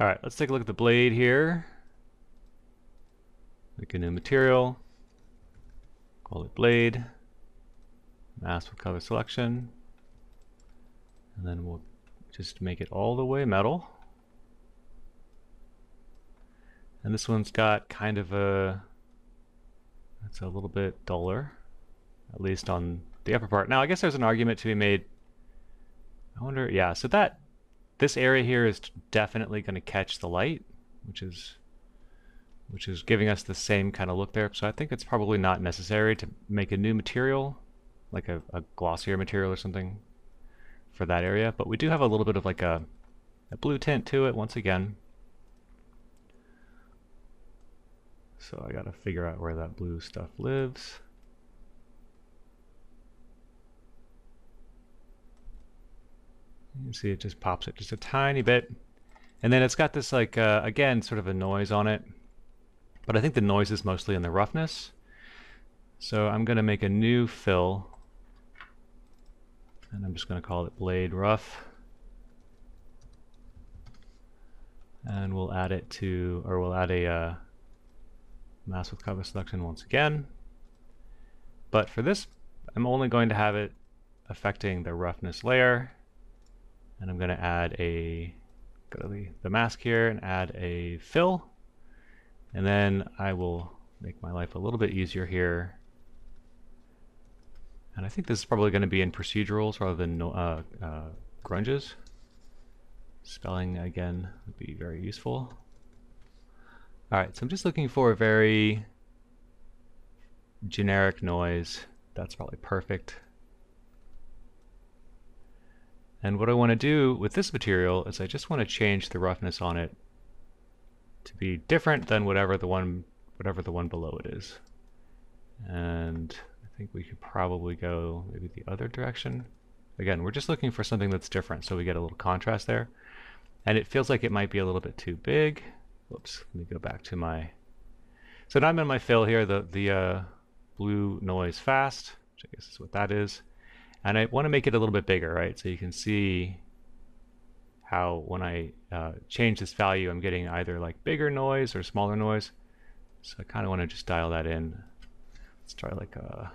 All right, let's take a look at the blade here. Make a new material. Call it blade. Mask with color selection. And then we'll just make it all the way metal. And this one's got kind of a, it's a little bit duller, at least on the upper part. Now I guess there's an argument to be made. I wonder, yeah, so that, this area here is definitely going to catch the light, which is, which is giving us the same kind of look there. So I think it's probably not necessary to make a new material, like a, a glossier material or something for that area. But we do have a little bit of like a, a blue tint to it once again. So I gotta figure out where that blue stuff lives. See it just pops it just a tiny bit. And then it's got this like, uh, again, sort of a noise on it. But I think the noise is mostly in the roughness. So I'm gonna make a new fill. And I'm just gonna call it blade rough. And we'll add it to, or we'll add a, uh, mask with color selection once again. But for this, I'm only going to have it affecting the roughness layer. And I'm going to add a, go to the, the mask here and add a fill. And then I will make my life a little bit easier here. And I think this is probably going to be in procedurals rather than uh, uh, grunges. Spelling again would be very useful. All right, so I'm just looking for a very generic noise. That's probably perfect. And what I want to do with this material is I just want to change the roughness on it to be different than whatever the one whatever the one below it is. And I think we could probably go maybe the other direction. Again, we're just looking for something that's different so we get a little contrast there. And it feels like it might be a little bit too big. Whoops, let me go back to my... So now I'm in my fill here, the, the uh, blue noise fast, which I guess is what that is. And I want to make it a little bit bigger, right? So you can see how when I uh, change this value, I'm getting either like bigger noise or smaller noise. So I kind of want to just dial that in. Let's try like a... Uh,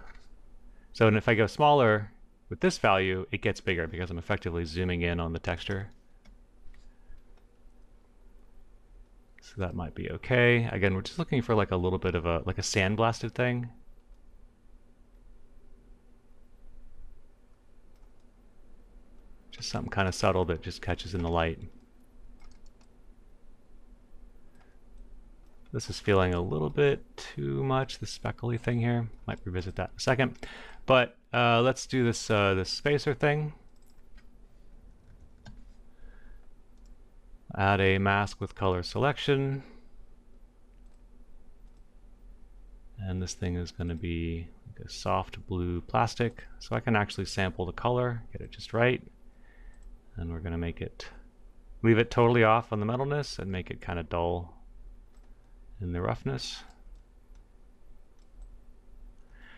so and if I go smaller with this value, it gets bigger because I'm effectively zooming in on the texture. So that might be okay. Again, we're just looking for like a little bit of a, like a sandblasted thing. Just something kind of subtle that just catches in the light. This is feeling a little bit too much, the speckly thing here. Might revisit that in a second. But uh, let's do this, uh, this spacer thing. Add a mask with color selection. And this thing is going to be like a soft blue plastic. So I can actually sample the color, get it just right. And we're going to make it, leave it totally off on the metalness and make it kind of dull in the roughness.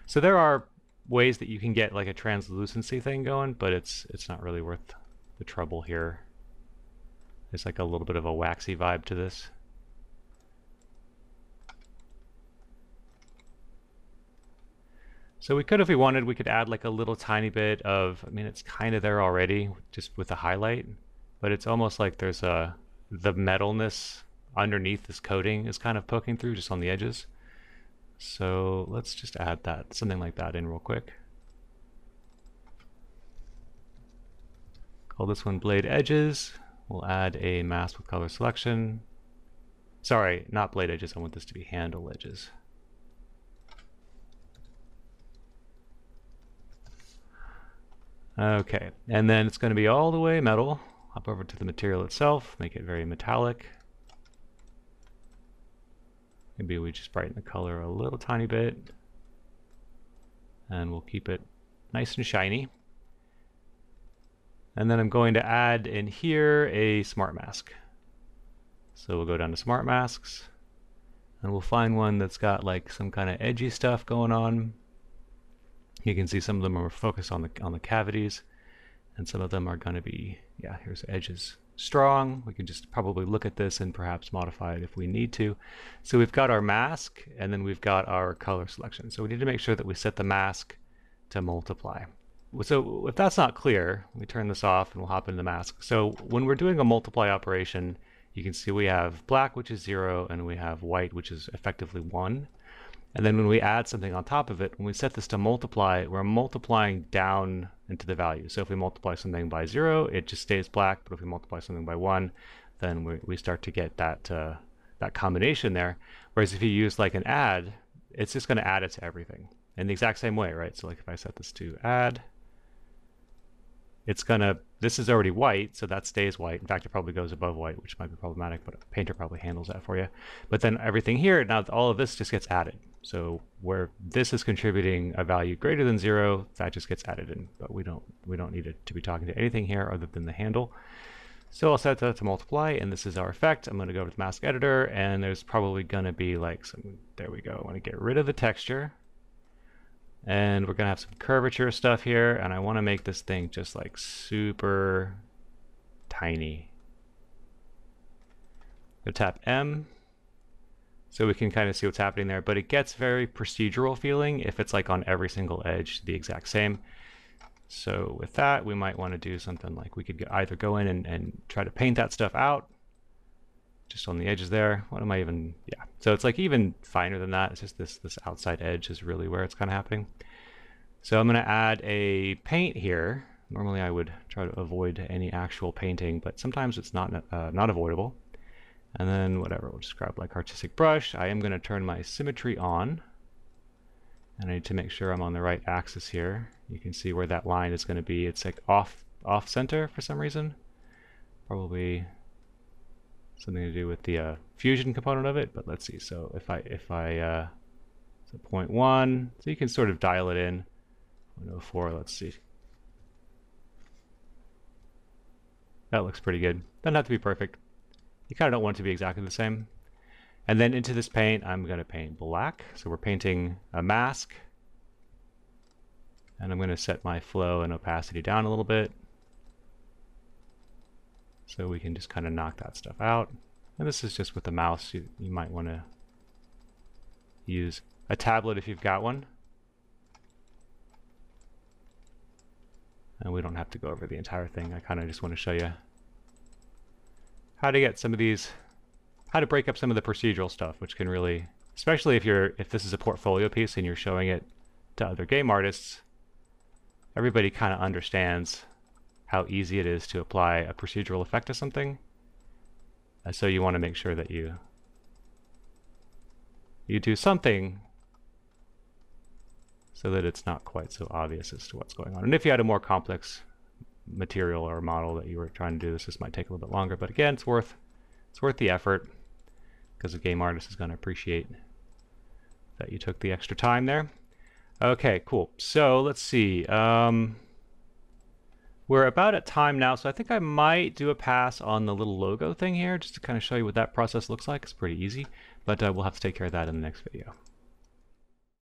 So there are ways that you can get like a translucency thing going, but it's it's not really worth the trouble here. There's like a little bit of a waxy vibe to this. So we could, if we wanted, we could add like a little tiny bit of, I mean, it's kind of there already, just with the highlight, but it's almost like there's a, the metalness underneath this coating is kind of poking through just on the edges. So let's just add that, something like that in real quick. Call this one blade edges. We'll add a mask with color selection. Sorry, not blade edges, I want this to be handle edges. Okay, and then it's going to be all the way metal. Hop over to the material itself, make it very metallic. Maybe we just brighten the color a little tiny bit. And we'll keep it nice and shiny. And then I'm going to add in here a smart mask. So we'll go down to smart masks and we'll find one that's got like some kind of edgy stuff going on. You can see some of them are focused on the on the cavities and some of them are going to be yeah here's edges strong. We can just probably look at this and perhaps modify it if we need to. So we've got our mask and then we've got our color selection. So we need to make sure that we set the mask to multiply. So if that's not clear, we turn this off and we'll hop into the mask. So when we're doing a multiply operation, you can see we have black, which is zero, and we have white, which is effectively one. And then when we add something on top of it, when we set this to multiply, we're multiplying down into the value. So if we multiply something by zero, it just stays black. But if we multiply something by one, then we, we start to get that, uh, that combination there. Whereas if you use like an add, it's just going to add it to everything in the exact same way, right? So like if I set this to add, it's gonna, this is already white, so that stays white. In fact, it probably goes above white, which might be problematic, but Painter probably handles that for you. But then everything here, now all of this just gets added. So where this is contributing a value greater than zero, that just gets added in, but we don't, we don't need it to be talking to anything here other than the handle. So I'll set that to multiply, and this is our effect. I'm gonna go over to the mask editor, and there's probably gonna be like some, there we go. I wanna get rid of the texture. And we're gonna have some curvature stuff here, and I wanna make this thing just like super tiny. So tap M, so we can kind of see what's happening there, but it gets very procedural feeling if it's like on every single edge the exact same. So with that, we might want to do something like we could either go in and, and try to paint that stuff out, just on the edges there. What am I even, yeah. So it's like even finer than that. It's just this, this outside edge is really where it's kind of happening. So I'm going to add a paint here. Normally I would try to avoid any actual painting, but sometimes it's not, uh, not avoidable. And then whatever, we'll just grab like artistic brush. I am going to turn my symmetry on. And I need to make sure I'm on the right axis here. You can see where that line is going to be. It's like off off center for some reason. Probably something to do with the uh, fusion component of it, but let's see. So if I, if I, uh, so 0.1, so you can sort of dial it in. 0.04, let's see. That looks pretty good. Doesn't have to be perfect. You kind of don't want it to be exactly the same. And then into this paint, I'm going to paint black. So we're painting a mask. And I'm going to set my flow and opacity down a little bit. So we can just kind of knock that stuff out. And this is just with the mouse. You, you might want to use a tablet if you've got one. And we don't have to go over the entire thing. I kind of just want to show you how to get some of these, how to break up some of the procedural stuff, which can really, especially if you're, if this is a portfolio piece and you're showing it to other game artists, everybody kind of understands how easy it is to apply a procedural effect to something. Uh, so you want to make sure that you you do something so that it's not quite so obvious as to what's going on. And if you had a more complex material or model that you were trying to do this, this might take a little bit longer. But again, it's worth it's worth the effort because the game artist is going to appreciate that you took the extra time there. Okay, cool. So let's see. Um, we're about at time now, so I think I might do a pass on the little logo thing here, just to kind of show you what that process looks like. It's pretty easy, but uh, we'll have to take care of that in the next video.